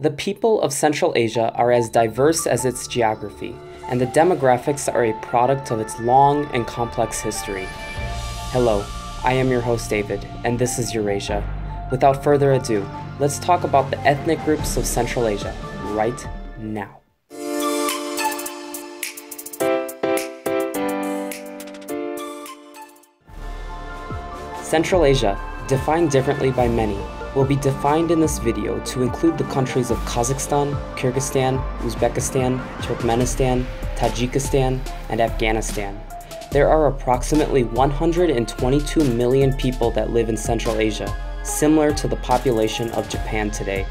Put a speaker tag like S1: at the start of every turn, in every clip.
S1: The people of Central Asia are as diverse as its geography, and the demographics are a product of its long and complex history. Hello, I am your host David, and this is Eurasia. Without further ado, let's talk about the ethnic groups of Central Asia right now. Central Asia, defined differently by many, will be defined in this video to include the countries of Kazakhstan, Kyrgyzstan, Uzbekistan, Turkmenistan, Tajikistan, and Afghanistan. There are approximately 122 million people that live in Central Asia, similar to the population of Japan today.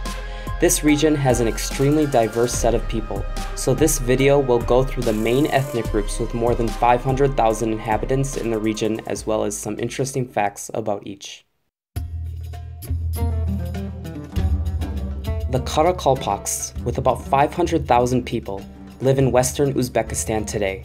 S1: This region has an extremely diverse set of people, so this video will go through the main ethnic groups with more than 500,000 inhabitants in the region as well as some interesting facts about each. The Karakalpaks, with about 500,000 people, live in western Uzbekistan today.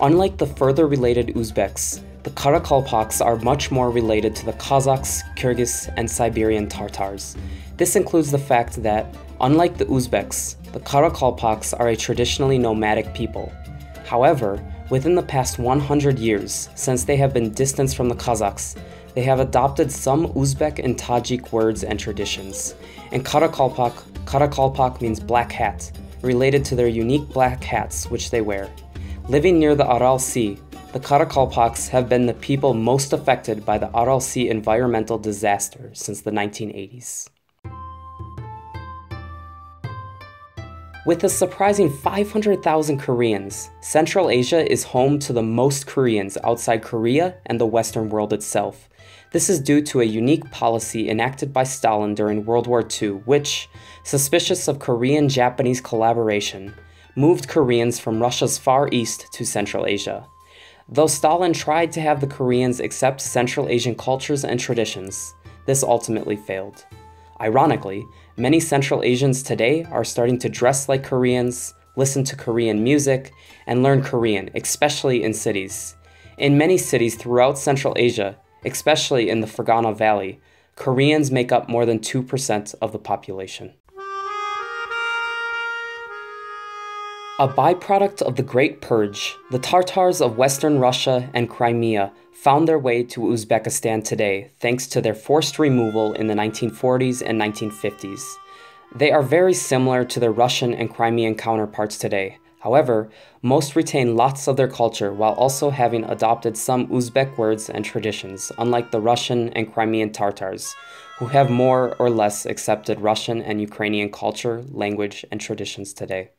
S1: Unlike the further related Uzbeks, the Karakalpaks are much more related to the Kazakhs, Kyrgyz, and Siberian Tartars. This includes the fact that, unlike the Uzbeks, the Karakalpaks are a traditionally nomadic people. However, within the past 100 years, since they have been distanced from the Kazakhs, they have adopted some Uzbek and Tajik words and traditions. In Karakalpak, Karakalpak means black hat, related to their unique black hats which they wear. Living near the Aral Sea, the Karakalpaks have been the people most affected by the Aral Sea environmental disaster since the 1980s. With a surprising 500,000 Koreans, Central Asia is home to the most Koreans outside Korea and the Western world itself. This is due to a unique policy enacted by Stalin during World War II, which, suspicious of Korean Japanese collaboration, moved Koreans from Russia's Far East to Central Asia. Though Stalin tried to have the Koreans accept Central Asian cultures and traditions, this ultimately failed. Ironically, many Central Asians today are starting to dress like Koreans, listen to Korean music, and learn Korean, especially in cities. In many cities throughout Central Asia, especially in the Fergana Valley, Koreans make up more than 2% of the population. A byproduct of the Great Purge, the Tartars of Western Russia and Crimea found their way to Uzbekistan today thanks to their forced removal in the 1940s and 1950s. They are very similar to their Russian and Crimean counterparts today. However, most retain lots of their culture while also having adopted some Uzbek words and traditions, unlike the Russian and Crimean Tartars, who have more or less accepted Russian and Ukrainian culture, language, and traditions today.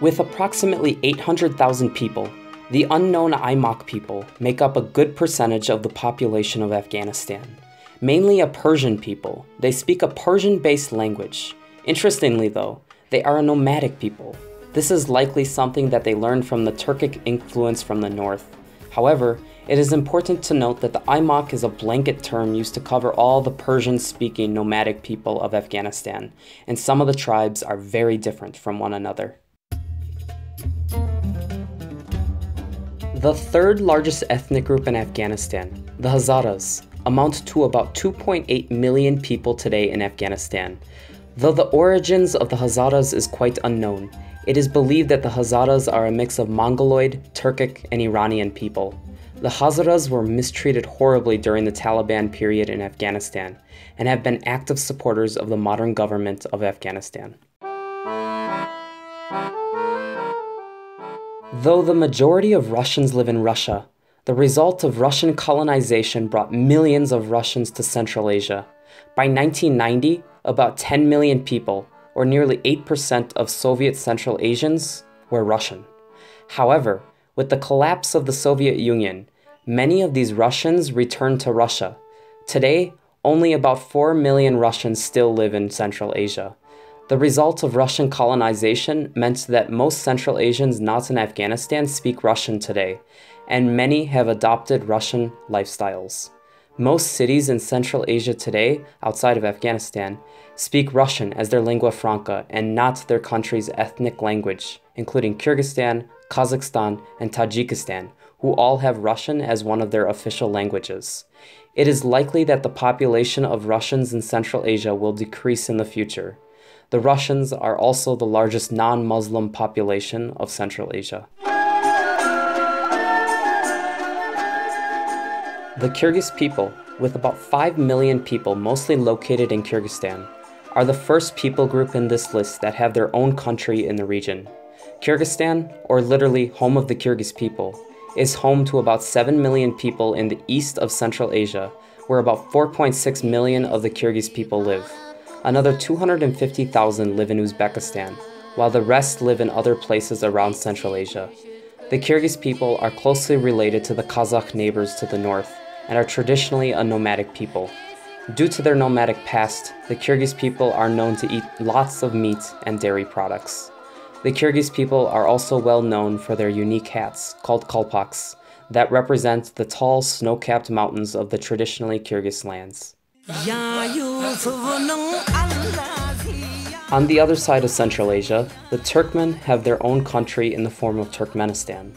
S1: With approximately 800,000 people, the unknown Aimaq people make up a good percentage of the population of Afghanistan. Mainly a Persian people, they speak a Persian based language. Interestingly, though, they are a nomadic people. This is likely something that they learned from the Turkic influence from the north. However, it is important to note that the Aimaq is a blanket term used to cover all the Persian speaking nomadic people of Afghanistan, and some of the tribes are very different from one another. The third largest ethnic group in Afghanistan, the Hazaras, amount to about 2.8 million people today in Afghanistan. Though the origins of the Hazaras is quite unknown, it is believed that the Hazaras are a mix of Mongoloid, Turkic, and Iranian people. The Hazaras were mistreated horribly during the Taliban period in Afghanistan and have been active supporters of the modern government of Afghanistan. Though the majority of Russians live in Russia, the result of Russian colonization brought millions of Russians to Central Asia. By 1990, about 10 million people, or nearly 8% of Soviet Central Asians, were Russian. However, with the collapse of the Soviet Union, many of these Russians returned to Russia. Today, only about 4 million Russians still live in Central Asia. The result of Russian colonization meant that most Central Asians not in Afghanistan speak Russian today, and many have adopted Russian lifestyles. Most cities in Central Asia today, outside of Afghanistan, speak Russian as their lingua franca and not their country's ethnic language, including Kyrgyzstan, Kazakhstan, and Tajikistan, who all have Russian as one of their official languages. it is likely that the population of Russians in Central Asia will decrease in the future. The Russians are also the largest non Muslim population of Central Asia. The Kyrgyz people, with about 5 million people mostly located in Kyrgyzstan, are the first people group in this list that have their own country in the region. Kyrgyzstan, or literally home of the Kyrgyz people, is home to about 7 million people in the east of Central Asia, where about 4.6 million of the Kyrgyz people live. Another 250,000 live in Uzbekistan, while the rest live in other places around Central Asia. The Kyrgyz people are closely related to the Kazakh neighbors to the north and are traditionally a nomadic people. Due to their nomadic past, the Kyrgyz people are known to eat lots of meat and dairy products. The Kyrgyz people are also well known for their unique hats, called kolpaks, that represent the tall snow-capped mountains of the traditionally Kyrgyz lands. On the other side of Central Asia, the Turkmen have their own country in the form of Turkmenistan.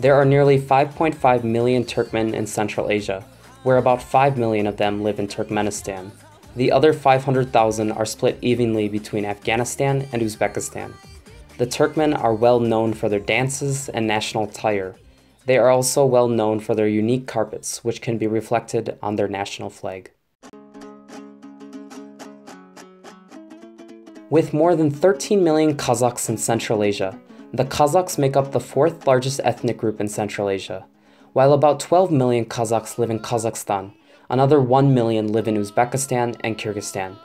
S1: There are nearly 5.5 million Turkmen in Central Asia, where about 5 million of them live in Turkmenistan. The other 500,000 are split evenly between Afghanistan and Uzbekistan. The Turkmen are well known for their dances and national attire. They are also well known for their unique carpets, which can be reflected on their national flag. With more than 13 million Kazakhs in Central Asia, the Kazakhs make up the fourth largest ethnic group in Central Asia. While about 12 million Kazakhs live in Kazakhstan, another 1 million live in Uzbekistan and Kyrgyzstan.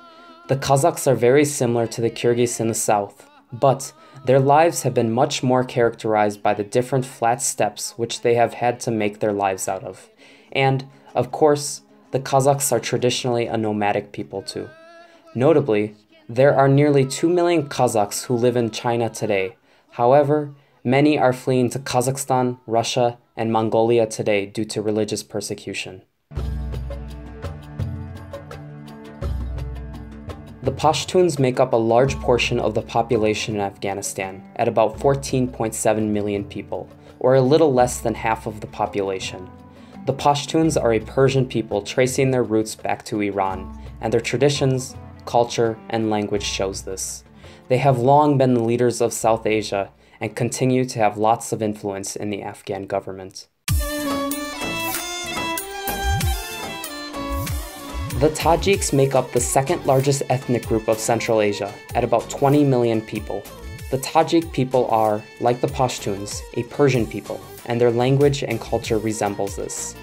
S1: The Kazakhs are very similar to the Kyrgyz in the south, but their lives have been much more characterized by the different flat steppes which they have had to make their lives out of. And, of course, the Kazakhs are traditionally a nomadic people too. Notably, there are nearly 2 million Kazakhs who live in China today. However, many are fleeing to Kazakhstan, Russia, and Mongolia today due to religious persecution. The Pashtuns make up a large portion of the population in Afghanistan, at about 14.7 million people, or a little less than half of the population. The Pashtuns are a Persian people tracing their roots back to Iran, and their traditions, culture, and language shows this. They have long been the leaders of South Asia and continue to have lots of influence in the Afghan government. The Tajiks make up the second largest ethnic group of Central Asia, at about 20 million people. The Tajik people are, like the Pashtuns, a Persian people, and their language and culture resembles this.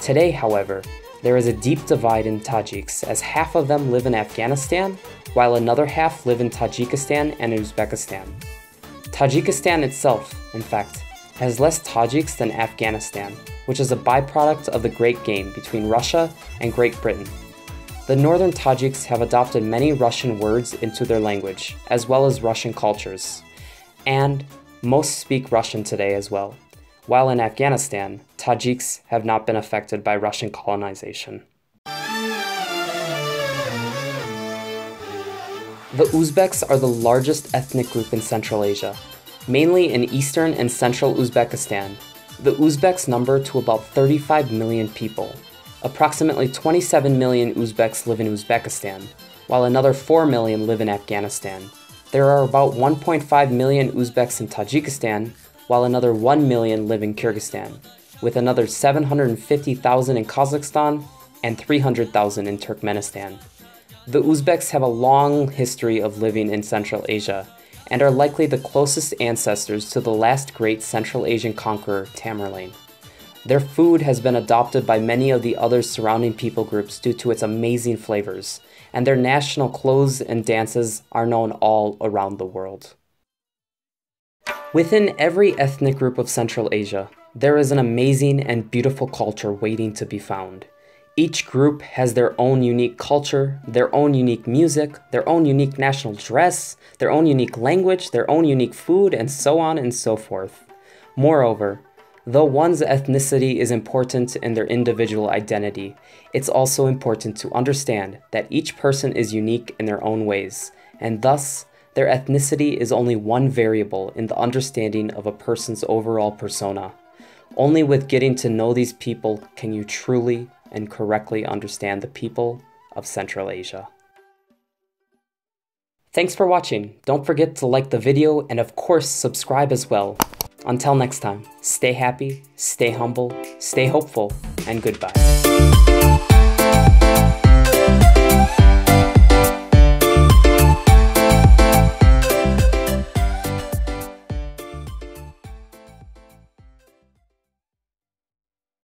S1: Today, however, there is a deep divide in Tajiks, as half of them live in Afghanistan, while another half live in Tajikistan and Uzbekistan. Tajikistan itself, in fact, has less Tajiks than Afghanistan, which is a byproduct of the Great Game between Russia and Great Britain. The northern Tajiks have adopted many Russian words into their language, as well as Russian cultures, and most speak Russian today as well, while in Afghanistan, Tajiks have not been affected by Russian colonization. The Uzbeks are the largest ethnic group in Central Asia, mainly in eastern and central Uzbekistan. The Uzbeks number to about 35 million people, Approximately 27 million Uzbeks live in Uzbekistan, while another 4 million live in Afghanistan. There are about 1.5 million Uzbeks in Tajikistan, while another 1 million live in Kyrgyzstan, with another 750,000 in Kazakhstan and 300,000 in Turkmenistan. The Uzbeks have a long history of living in Central Asia and are likely the closest ancestors to the last great Central Asian conqueror, Tamerlane. Their food has been adopted by many of the other surrounding people groups due to its amazing flavors, and their national clothes and dances are known all around the world. Within every ethnic group of Central Asia, there is an amazing and beautiful culture waiting to be found. Each group has their own unique culture, their own unique music, their own unique national dress, their own unique language, their own unique food, and so on and so forth. Moreover, Though one's ethnicity is important in their individual identity, it's also important to understand that each person is unique in their own ways, and thus, their ethnicity is only one variable in the understanding of a person's overall persona. Only with getting to know these people can you truly and correctly understand the people of Central Asia. Thanks for watching. Don't forget to like the video and of course subscribe as well. Until next time, stay happy, stay humble, stay hopeful, and goodbye.